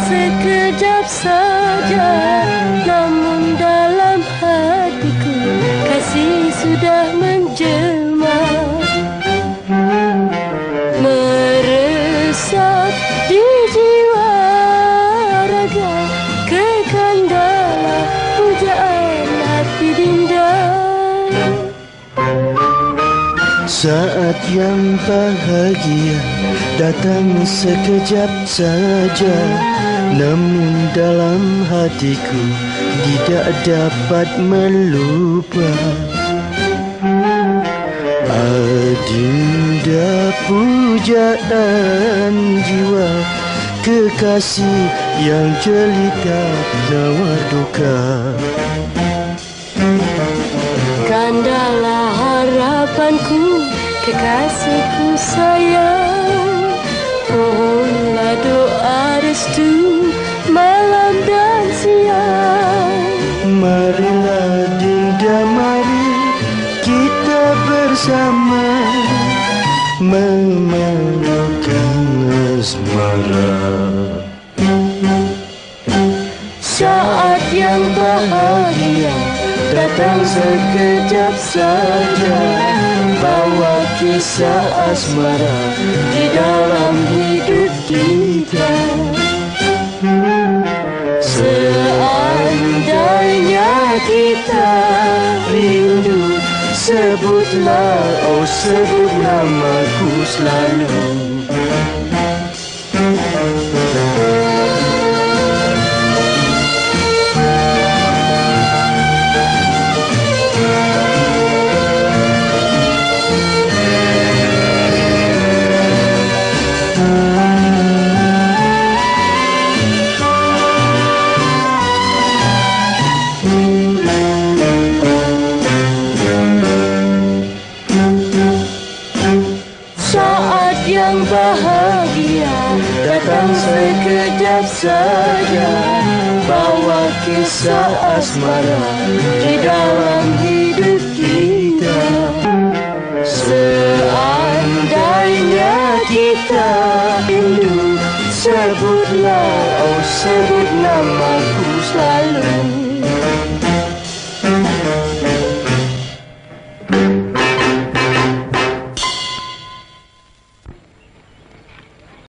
datang sekejap saja Namun dalam hatiku kasih sudah menjelma. Meresap di jiwa raga Kekandalah pujaan hati dinda. Saat yang bahagia datang sekejap saja Namun dalam hatiku tidak dapat melupa. Adinda pujaan jiwa Kekasih yang jelita nawar duka. Kandalah harapanku Kekasihku sayang bersama Memalukan asmara. Saat yang bahagia Datang sekejap saja Bawa kisah asmara Di dalam hidup kita. Seandainya kita Sebutlah, oh sebut namaku selalu yang bahagia Datang sekejap saja. Bawa kisah asmara Di dalam hidup kita. Seandainya kita rindu Sebutlah, oh sebut selalu